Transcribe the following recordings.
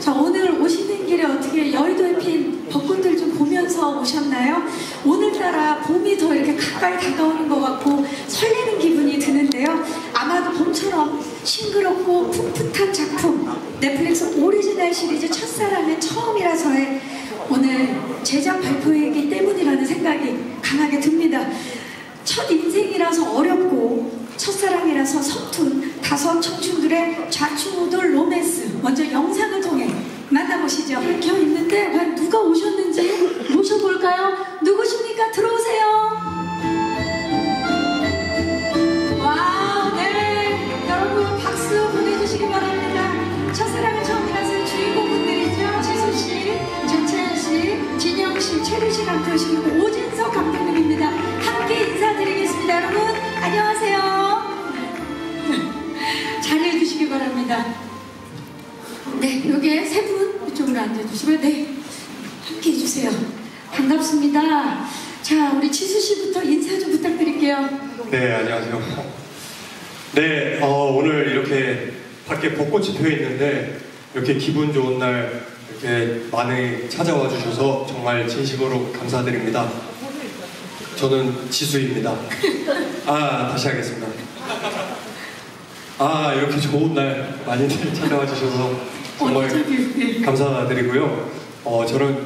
자, 오늘 오시는 길에 어떻게 여의도에 핀 벚꽃들 좀 보면서 오셨나요? 오늘따라 봄이 더 이렇게 가까이 다가오는 것 같고 설레는 기분이 드는데요. 아마도 봄처럼 싱그럽고 풋풋한 작품, 넷플릭스 오리지널 시리즈 첫사랑은 처음이라서의 오늘 제작 발표이기 때문이라는 생각이 강하게 듭니다. 첫 인생이라서 어렵고 첫사랑이라서 서툰 다섯 청춘들의 좌충우돌 로맨스. 먼저 영상을 통해 만나보시죠. 켜 있는데 과연 누가 오셨는지 모셔볼까요? 누구십니까? 들어오세요. 네. 여러분 박수 보내주시기 바랍니다. 첫사랑을 처음이라서 주인공분들이죠. 지수씨, 전채연 씨, 진영 씨, 최루씨 감독씨 그리고 오진석 감독님입니다 함께 인사드리겠습니다 네 여기에 세 분 이쪽으로 앉아주시고요 네 함께 해주세요 반갑습니다 자 우리 지수씨부터 인사 좀 부탁드릴게요 네, 안녕하세요. 네, 어, 오늘 이렇게 밖에 벚꽃이 피어 있는데 이렇게 기분 좋은 날 이렇게 많이 찾아와 주셔서 정말 진심으로 감사드립니다. 저는 지수입니다. 아, 다시 하겠습니다. 아, 이렇게 좋은 날 많이들 찾아와 주셔서 정말. 감사드리고요. 어, 저는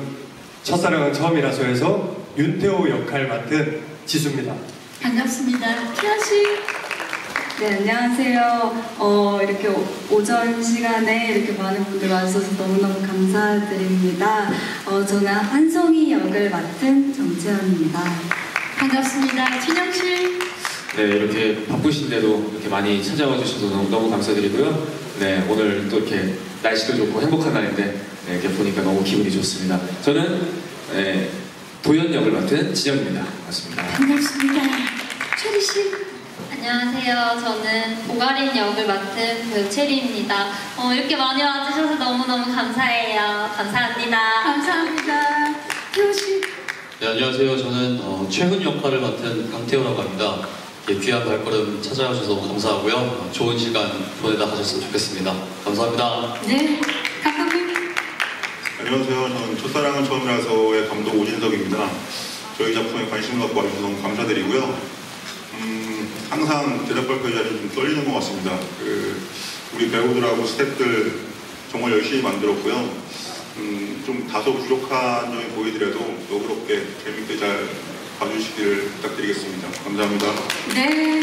첫사랑은 처음이라서 해서 윤태호 역할 맡은 지수입니다. 반갑습니다 태아 씨 네, 안녕하세요. 어, 이렇게 오- 오전 시간에 이렇게 많은 분들 와주셔서 너무너무 감사드립니다. 어, 저는 한송이 역을 맡은 정채연입니다. 반갑습니다 진영 씨 네, 이렇게 바쁘신데도 이렇게 많이 찾아와 주셔서 너무, 너무 감사드리고요. 네, 오늘 또 이렇게 날씨도 좋고 행복한 날인데 네, 이렇게 보니까 너무 기분이 좋습니다. 저는 네, 도연 역을 맡은 진영입니다. 반갑습니다. 반갑습니다 최리 씨 안녕하세요. 저는 보가린 역을 맡은 배우 체리입니다. 어, 이렇게 많이 와주셔서 너무너무 감사해요. 감사합니다. 감사합니다 태호 씨 네, 안녕하세요. 저는 어, 최훈 역할을 맡은 강태호라고 합니다. 예, 귀한 발걸음 찾아와 주셔서 너무 감사하고요. 어, 좋은 시간 보내다 가셨으면 좋겠습니다. 감사합니다. 네 감독님 안녕하세요. 저는 첫사랑은 처음이라서의 감독 오진석입니다. 저희 작품에 관심을 갖고 와주셔서 너무 감사드리고요. 음, 항상 제작 발표 자리 좀 떨리는 것 같습니다. 그, 우리 배우들하고 스태프들 정말 열심히 만들었고요. 음, 좀 다소 부족한 점이 보이더라도 너그럽게 재밌게 잘 봐주시기를 부탁드리겠습니다. 감사합니다. 네